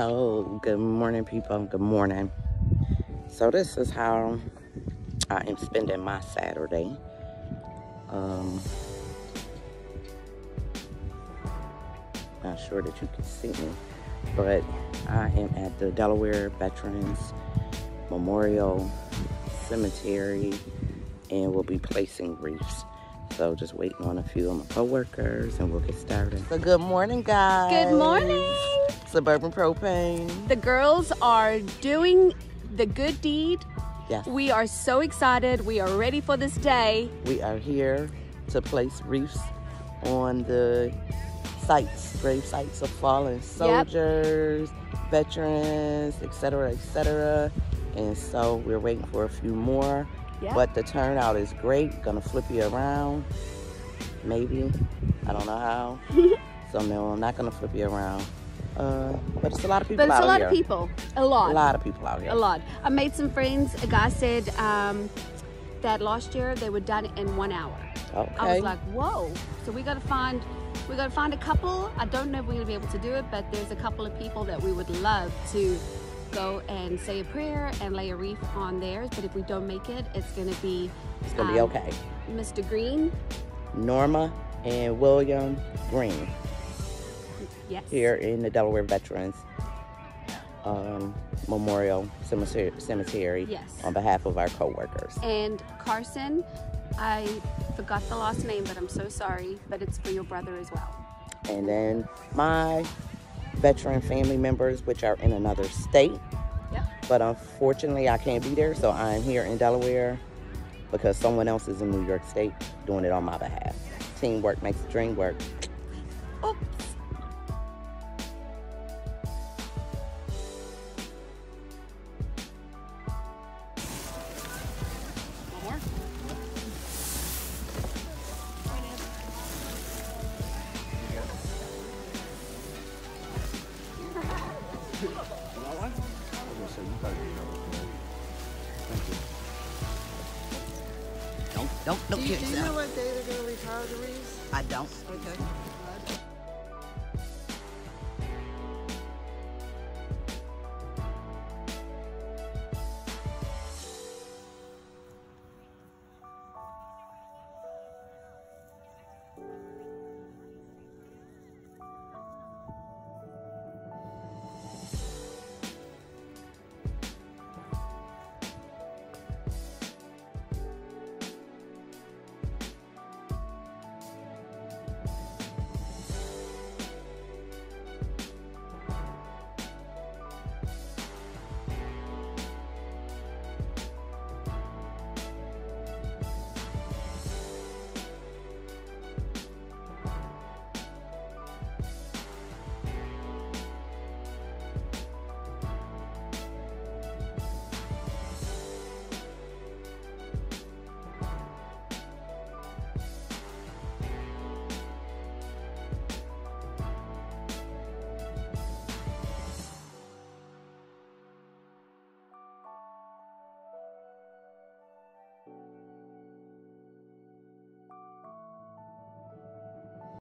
So, good morning, people. Good morning. So, this is how I am spending my Saturday. Um, not sure that you can see me, but I am at the Delaware Veterans Memorial Cemetery and we'll be placing wreaths. So just waiting on a few of my coworkers and we'll get started. So good morning, guys. Good morning. Suburban Propane. The girls are doing the good deed. Yes. We are so excited. We are ready for this day. We are here to place wreaths on the sites, grave sites of fallen soldiers, veterans, etc., etc. And so we're waiting for a few more. Yep. But the turnout is great. Gonna flip you around. Maybe. I don't know how. so no, I'm not gonna flip you around. Uh, but it's a lot of people But it's a lot here. of people. A lot. A lot of people out here. A lot. I made some friends. A guy said um, that last year they were done in one hour. Okay. I was like, whoa. So we got to find, we got to find a couple. I don't know if we're gonna be able to do it, but there's a couple of people that we would love to go and say a prayer and lay a wreath on theirs. But if we don't make it, it's gonna be it's gonna be um, okay. Mr. Green. Norma and William Green Yes. here in the Delaware Veterans um, Memorial Cemetery, Cemetery Yes. on behalf of our coworkers. And Carson, I forgot the last name, but I'm so sorry. But it's for your brother as well. And then my veteran family members, which are in another state. Yep. But unfortunately, I can't be there, so I'm here in Delaware because someone else is in New York State doing it on my behalf. Teamwork makes the dream work. Oops. Don't, don't, Do you, kill do you know what day they're going to retire the wreaths? I don't. Okay.